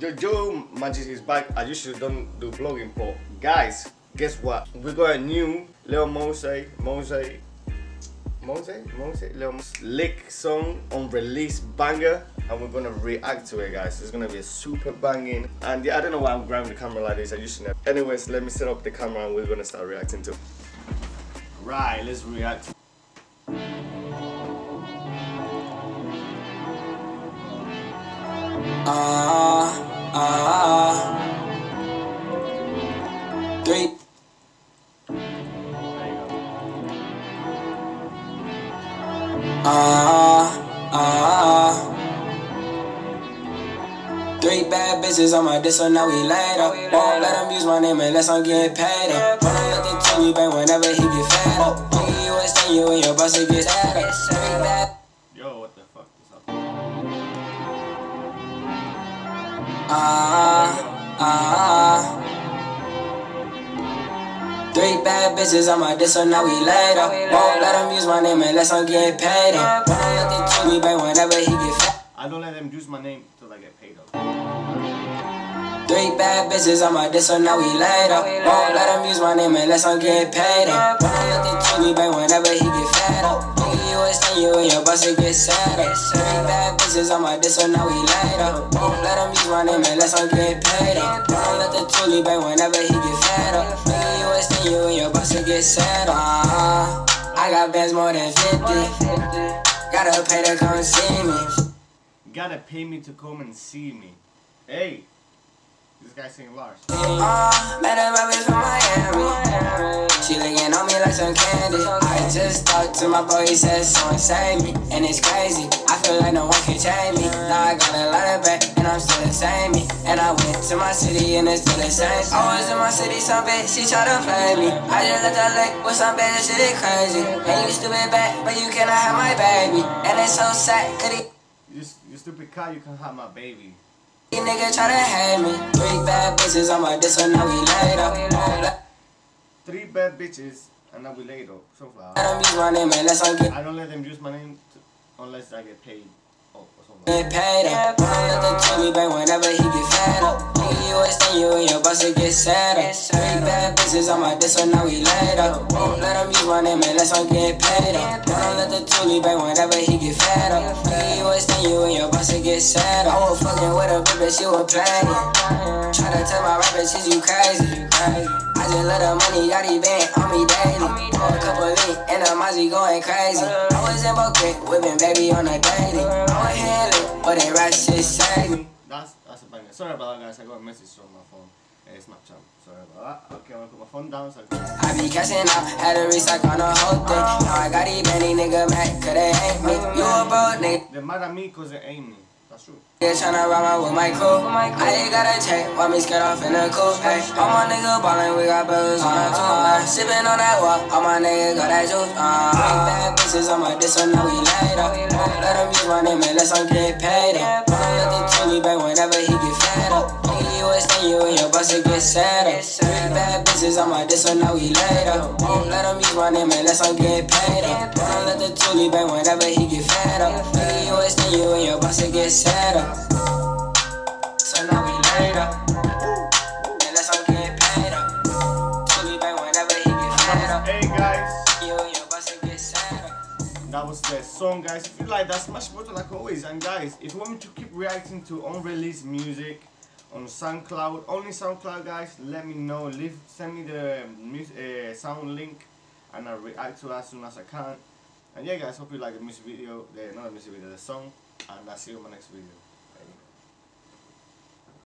Joe, Joe Magic is back. I usually don't do vlogging but guys, guess what? We got a new Lil Mose, Mose, Mose, Mose, Lil Mose lick song on release banger and we're gonna react to it guys. It's gonna be a super banging and yeah, I don't know why I'm grabbing the camera like this. I just know. Anyways, let me set up the camera and we're gonna start reacting to. Right, let's react. Ah, three. Ah, ah. Three bad bitches on my dick, so now we later. Won't let him use my name unless I'm getting paid. Up. When I let the TV bang whenever he get fed up. Nigga, you extend you when your boss gets sad up. Three bad. Yo, what the fuck is up? Ah, ah. Three bad bitches on my dick, so now we later. Won't let him use my name unless I'm getting paid. Up. When I let the TV bang whenever he get fed I don't let them use my name till I get paid up. Three bad bitches on my dick, so now we later. Won't let him use my name unless I'm getting paid. Up. When I let the TV bang whenever he get fed up. Nigga, you and your boss get sad up. Three bad bitches on my dick, so now we later. Won't let him use my name unless I'm getting paid. Up. I let the TV bang whenever he get fed up. Nigga, you extend you and your boss get sad up. Uh, I got bands more than 50. Gotta pay to come see me. Gotta pay me to come and see me. Hey, this guy saying Lars. Uh, met a bitch from Miami. She licking on me like some candy. I just talked to my boy, he said someone save me. And it's crazy, I feel like no one can change me. Now I got a lot of back, and I'm still the same me. And I went to my city, and it's still the same. I was in my city, some bitch, she tried to play me. I just let that lick with some bitch, shit is crazy. And you stupid back, but you cannot have my baby. And it's so sad, could he? You, you stupid cow, you can have my baby. These niggas try to hate me. Three bad bitches dick, so now we later. Three bad bitches and now we laid up. So far. Let 'em use my name unless I'm getting I don't let them use my name unless I get paid. Or paid up. I let the TV bang whenever he get fed up. You extend you and your boss will get sad up. Three bad bitches on my dick, so now we laid up. Won't let him use my name unless I'm getting paid up. I let the TV bang whenever he get fed up. You extend you and your boss will get sad up. I was fucking with a bitch, she was playing. Try to tell my rapper, she's you crazy. I just let the money, got he been on me daily. Pour a couple lean and the Mosey going crazy. I was in Boquet, whipping baby on a daily. I was handling, but they rap shit saved me. That's that's a banger. Sorry about that, guys. I got a message from my phone. Uh, Snapchat. Sorry about that. Okay, I'm gonna put my phone down. So I. I be cashing out, had to restock on the whole thing. Now I got these Benny nigga mad, cause they ain't me. You a bro, nigga. They're mad at me because they ain't me. That's true. Yeah, tryna ride around with my crew. I ain't got a check, why me scared off in the coupe? Ay, all my niggas ballin', we got bills on our tune. Uh, sippin' on that walk, all my niggas got that juice. Uh, big bad bitches on my dick, so now we later. Won't let them use my name unless I'm getting paid up. Let the TV bang whenever he get fed up. Nigga, you extend you and your boss will get sad up. Three bad bitches on my dick, so now we later. Won't use my name unless I'm getting paid up. Wanna let the TV bang whenever he get fed up. Nigga, you extend you and your boss will get sad up. So now we later. Unless I'm getting paid up. Tully bang whenever he get fed up. Hey guys, You and your boss will get sad up. that was the song, guys. If you like that, smash button like always. And guys, if you want me to keep reacting to unreleased music on SoundCloud, only SoundCloud, guys, let me know. Leave, send me the uh, sound link, and I'll react to as soon as I can. And yeah, guys, hope you like the music video, the not the music video, the song, and I'll see you in my next video.